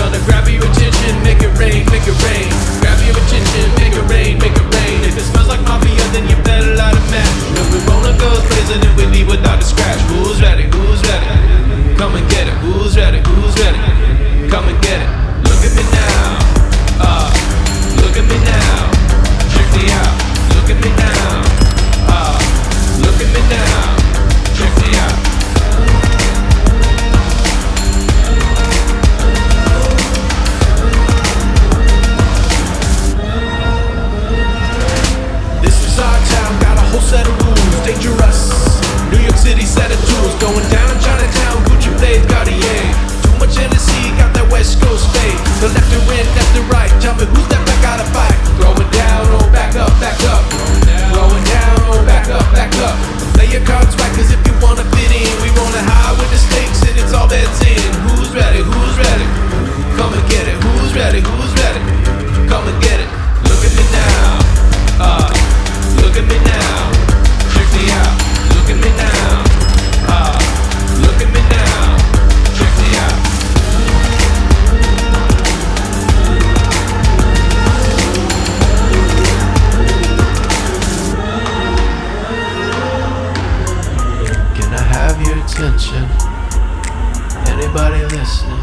Gonna grab your attention, make it rain, make it rain. dangerous. New York City set of tools going down. Everybody listening,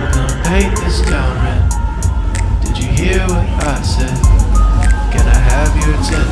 we're gonna paint this town red. Did you hear what I said? Can I have your attention?